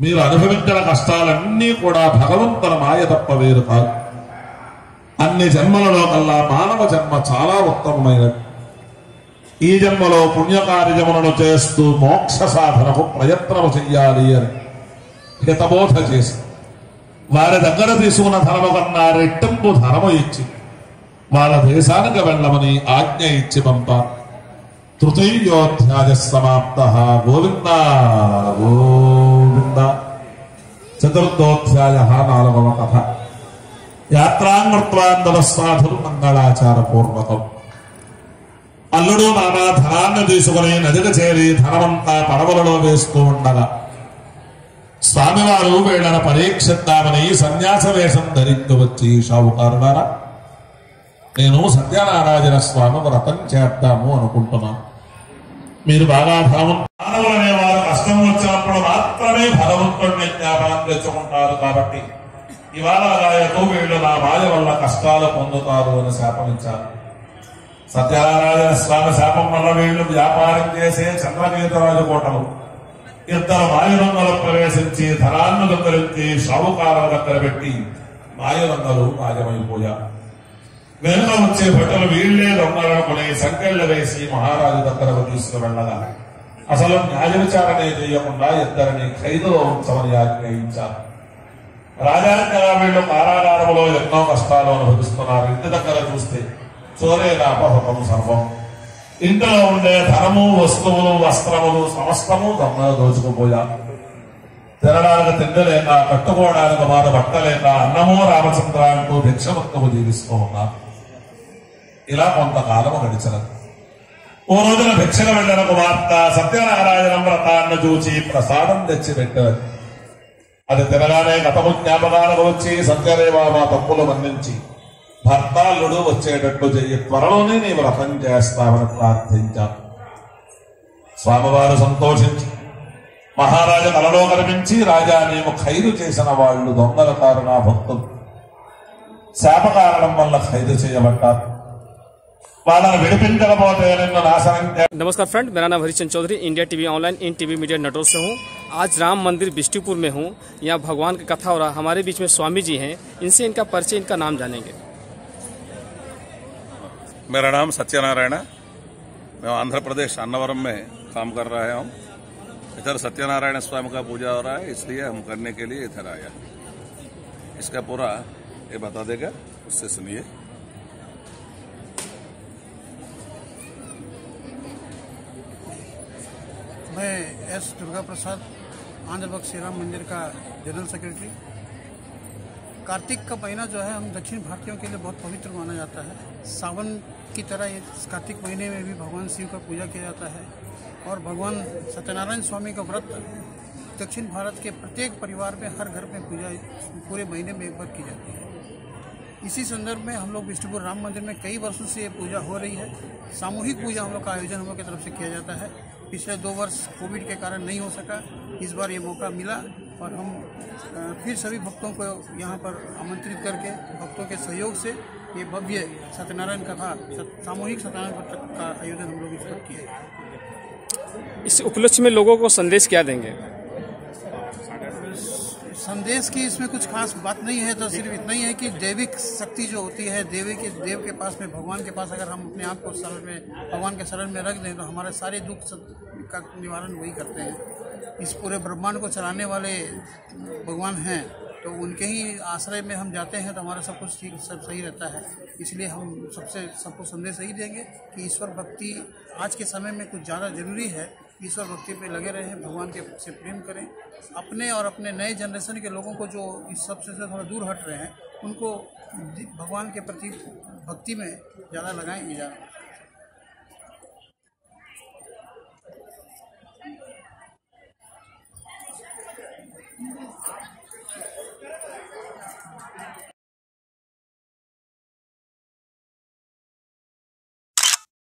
మీరు అనుభవించిన కష్టాలన్నీ కూడా భగవంతుల మాయ తప్ప వేరు కాదు. అన్ని జన్మలలో కల్లా మానవ జన్మ చాలా ఉత్తమమైనది. ఈ జన్మలో పుణ్యకార్యములను చేస్తూ మోక్ష సాధనకు ప్రయత్నము చెయ్యాలి అని హితబోధ చేసి వారి దగ్గర తీసుకున్న ధనము కన్నా రెట్టింపు ధనము ఇచ్చి వాళ్ళ దేశానికి వెళ్ళమని ఆజ్ఞ ఇచ్చి పంపారు. తృతీయోధ్యాయ సమాప్త. గోవిందా గో చతుర్థోధ్యాయ నాలుగవ కథ యాత్రాంగత్వాంధవ సాధులు మంగళాచార పూర్వకం అల్లుడు నానా ధనాన్ని తీసుకుని నదికి చేరి ధనమంతా పడవలలో వేస్తూ ఉండగా స్వామివారు వీళ్ళని పరీక్షిద్దామని సన్యాస వేషం ధరించి వచ్చి షావుకారుడారా నేను సత్యనారాయణ స్వామి వ్రతం చేద్దాము అనుకుంటున్నాను మీరు బాగా ధనవం మానవులు అనేవారు కష్టం వచ్చినప్పుడు మాత్రమే భగవంతుడిని జ్ఞాపనం తెచ్చుకుంటారు కాబట్టి ఇవాళ రాయకు వీళ్ళు నా బాధ వల్ల కష్టాలు పొందుతారు అని శాపమించారు సత్యనారాయణ స్వామి శాపం వల్ల వీళ్ళు వ్యాపారం చేసే చంద్రకేతరాజు కోటలు ఇద్దరు మాయరంగలు ప్రవేశించి ధనాన్ని దగ్గరించి షావుకారుల దగ్గర పెట్టి మాయరంగలు మాయమైపోయారు. వెనుక వచ్చే భటులు వీళ్ళే దొంగలనుకుని సంకెళ్ళు వేసి మహారాజు దగ్గరకు తీసుకువెళ్ళగా అసలు న్యాయ విచారణ చేయకుండా ఇద్దరిని ఖైదులో ఉంచమని ఆగ్రహించారు రాజాంగగా వీళ్ళు కారాగారంలో ఎన్నో కష్టాలు అనుభవిస్తున్నారు. ఇంటి దగ్గర చూస్తే చోరే అపహృతం సర్వం. ఇంటిలో ఉండే ధనము వస్తువులు వస్త్రములు సమస్తము దొంగలు దోచుకుపోయారు. తినడానికి తిండలేనా కట్టుకోవడానికి మాట బట్ట అన్నమో రామచంద్ర అంటూ భిక్షభక్తము జీవిస్తూ ఉన్నారు. ఇలా కొంతకాలం గడిచినది. ఓ రోజున భిక్షకు వెళ్ళిన వార్త సత్యనారాయణ వ్రతాన్ని చూచి ప్రసాదం తెచ్చి పెట్టారు అది తినగానే గతము జ్ఞాపకాలకు వచ్చి సత్యదేవ తప్పులు మన్నించి భర్తాళుడు వచ్చేటట్టు చెయ్యి త్వరలోనే నీ వ్రతం చేస్తామని ప్రార్థించాను స్వామివారు సంతోషించి మహారాజు తలలో కనిపించి రాజా మేము ఖైదు చేసిన వాళ్ళు దొంగల కారణ భక్తులు శాప కారణం వల్ల ఖైదు చేయబడ్డారు नमस्कार फ्रेंड मेरा नाम Harichand Chaudhary India TV online in TV media network से हूँ। आज राम मंदिर बिष्टुपुर में हूँ। यहाँ भगवान की कथा हो रहा है। हमारे बीच में स्वामी जी हैं। इनसे इनका परिचय इनका नाम जानेंगे। मेरा नाम सत्यनारायण है। मैं आंध्र प्रदेश अन्नवरम में काम कर रहा हूँ। इधर सत्यनारायण स्वामी का पूजा हो रहा है इसलिए हम करने के लिए इधर आया इसका पूरा ये बता देगा उससे सुनिए। मैं एस दुर्गा प्रसाद आंध्र बक्स श्री राम मंदिर का जनरल सेक्रेटरी। कार्तिक का महीना जो है, हम दक्षिण भारतीयों के लिए बहुत पवित्र माना जाता है। सावन की तरह ये कार्तिक महीने में भी भगवान शिव का पूजा किया जाता है और भगवान सत्यनारायण स्वामी का व्रत दक्षिण भारत के प्रत्येक परिवार में हर घर में पूजा, पूरे महीने में एक बार की जाती है। इसी संदर्भ में हम लोग विष्णुपुर राम मंदिर में कई वर्षों से ये पूजा हो रही है। सामूहिक पूजा हम लोग का आयोजन हम लोग की तरफ़ से किया जाता है। पिछले दो वर्ष कोविड के कारण नहीं हो सका। इस बार ये मौका मिला और हम फिर सभी भक्तों को यहाँ पर आमंत्रित करके, भक्तों के सहयोग से ये भव्य सत्यनारायण कथा सामूहिक सत्यनारायण का आयोजन हम लोग इस पर किए इस उपलक्ष्य में लोगों को संदेश क्या देंगे? संदेश की इसमें कुछ खास बात नहीं है तो सिर्फ़ इतना ही है कि देविक शक्ति जो होती है, देवी के, देव के पास में, भगवान के पास अगर हम अपने आप को शरण में, भगवान के शरण में रख दें तो हमारे सारे दुख का निवारण वही करते हैं। इस पूरे ब्रह्मांड को चलाने वाले भगवान हैं तो उनके ही आश्रय में हम जाते हैं तो हमारा सब कुछ ठीक, सब सही रहता है। इसलिए हम सबसे, सबको संदेश यही देंगे कि ईश्वर भक्ति आज के समय में कुछ ज़्यादा ज़रूरी है ईश्वर भक्ति पे लगे रहें, भगवान के से प्रेम करें। अपने और अपने नए जनरेशन के लोगों को जो इस सबसे से थोड़ा दूर हट रहे हैं, उनको भगवान के प्रति भक्ति में ज़्यादा लगाएँ इजाज़